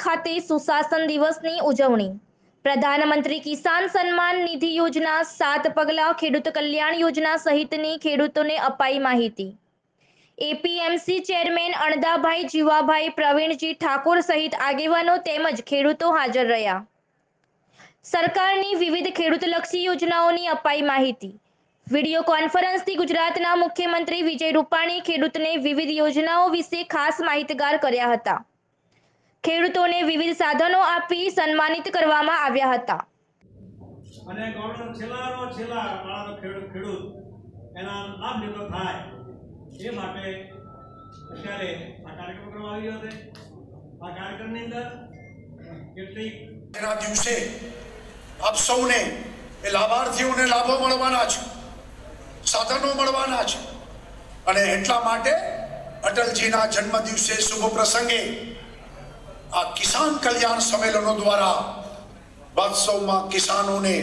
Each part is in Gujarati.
ખાતે સુશાસન દિવસની ઉજવણી. પ્રધાનમંત્રી કિસાન સન્માન નિધિ યોજના, સાત પગલા ખેડૂત કલ્યાણ યોજના સહિતની ખેડૂતોને અપાઈ માહિતી. એપીએમસી ચેરમેન અણદાભાઈ જીવાભાઈ પ્રવીણજી ઠાકોર સહિત આગેવાનો તેમજ ખેડૂતો હાજર રહ્યા. સરકારની વિવિધ ખેડૂતલક્ષી યોજનાઓની અપાઈ માહિતી. વિડિયો કોન્ફરન્સથી ગુજરાતના મુખ્યમંત્રી વિજય રૂપાણી ખેડૂતને વિવિધ યોજનાઓ વિશે ખાસ માહિતગાર કર્યા હતા. ખેડૂતોને વિવિધ સાધનો આપી સન્માનિત કરવામાં આવ્યા હતા. અને ગામનો છેલ્લાનો છેલ્લા માળાનો ખેડૂત ખેડૂત એના લાભ લેતો થાય એ માટે અત્યારે આ કાર્યક્રમ કરવામાં આવ્યો છે. આ કાર્યક્રમની અંદર કેટલીક એના દિવસે આપ સૌને એ લાભાર્થીઓને લાભો મળવાના છે સાધનો મળવાના છે. અને એટલા માટે અટલજીના જન્મ દિવસે શુભ પ્રસંગે આ કિસાન કલ્યાણ સંમેલનો દ્વારા વાસ્તવમાં કિસાનોને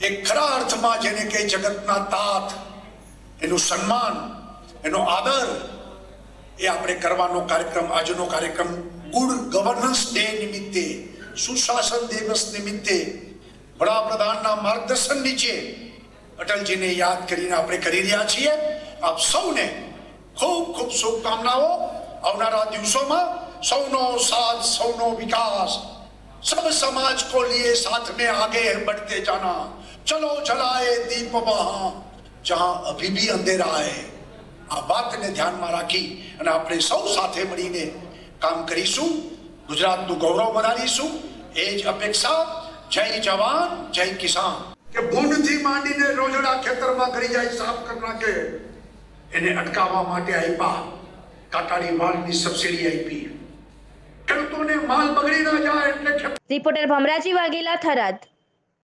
એક ખરા અર્થમાં જેને કે જગતના તાત, એનું સન્માન, એનો આદર, એ આપણે કરવાનો કાર્યક્રમ, આજનો કાર્યક્રમ ગુડ ગવર્નન્સ ડે નિમિત્તે, સુશાસન દિવસ નિમિત્તે વડાપ્રધાનના માર્ગદર્શન નીચે અટલજીને યાદ કરીને આપણે કરી રહ્યા છીએ. આપ સૌને ખૂબ ખૂબ શુભકામનાઓ. આવનારા દિવસોમાં સૌનો સાથ સૌનો વિકાસ सब समाज को लिए साथ में आगे बढ़ते जाना चलो जलाए दीप वहां जहां अभी भी अंधेरा है આ વાતને ધ્યાનમાં રાખી અને આપણે સૌ સાથે મળીને કામ કરીશું ગુજરાતનું ગૌરવ વધારીશું એ જ અપેક્ષા જય જવાન જય કિસાન કે ભૂંડથી માંડીને રોજડા ખેતરમાં કરી જાય સાફ કરી નાખે એને અટકાવવા માટે આપ્યા કાટાડી માલની સબસિડી આપી ખેડૂતોને માલ બગડી ના જાય એટલે રિપોર્ટર ભમરાજી વાઘેલા થરાદ.